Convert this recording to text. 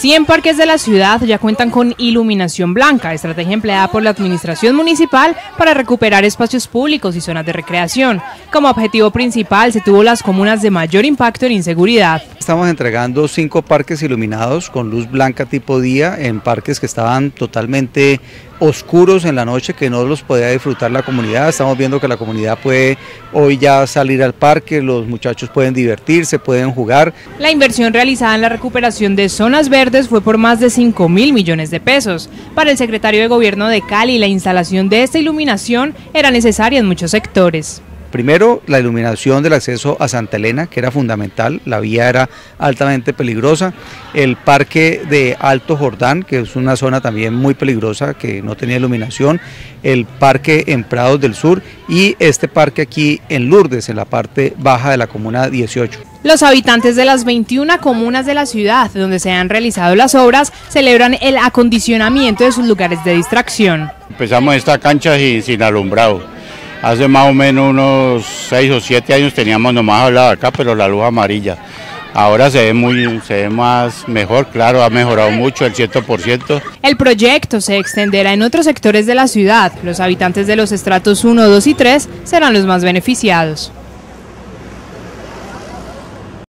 100 parques de la ciudad ya cuentan con iluminación blanca, estrategia empleada por la administración municipal para recuperar espacios públicos y zonas de recreación. Como objetivo principal se tuvo las comunas de mayor impacto en inseguridad. Estamos entregando cinco parques iluminados con luz blanca tipo día en parques que estaban totalmente oscuros en la noche que no los podía disfrutar la comunidad. Estamos viendo que la comunidad puede hoy ya salir al parque, los muchachos pueden divertirse, pueden jugar. La inversión realizada en la recuperación de zonas verdes fue por más de 5 mil millones de pesos. Para el secretario de Gobierno de Cali, la instalación de esta iluminación era necesaria en muchos sectores. Primero, la iluminación del acceso a Santa Elena, que era fundamental, la vía era altamente peligrosa. El parque de Alto Jordán, que es una zona también muy peligrosa, que no tenía iluminación. El parque en Prados del Sur y este parque aquí en Lourdes, en la parte baja de la comuna 18. Los habitantes de las 21 comunas de la ciudad donde se han realizado las obras celebran el acondicionamiento de sus lugares de distracción. Empezamos esta cancha sin alumbrado Hace más o menos unos 6 o 7 años teníamos nomás hablado acá, pero la luz amarilla. Ahora se ve muy, se ve más mejor, claro, ha mejorado mucho el 100%. El proyecto se extenderá en otros sectores de la ciudad. Los habitantes de los estratos 1, 2 y 3 serán los más beneficiados.